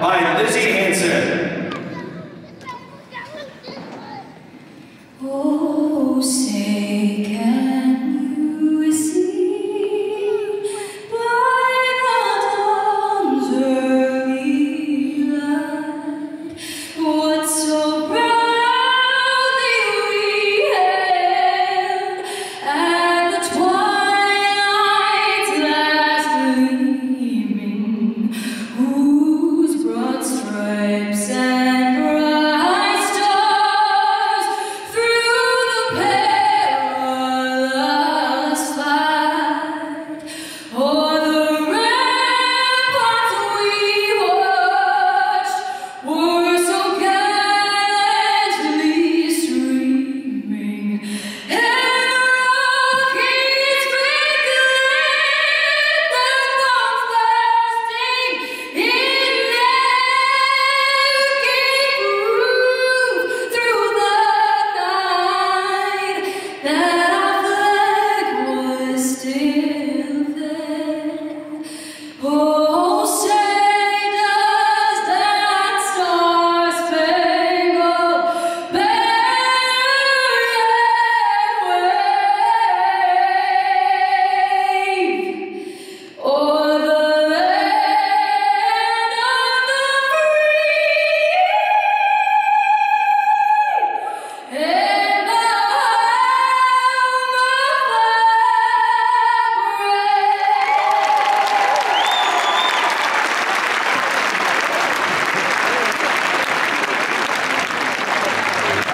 by Lizzie Hanson. Stripes Oh.